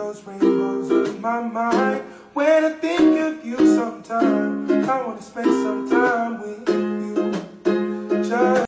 those rainbows in my mind. When I think of you sometimes I want to spend some time with you.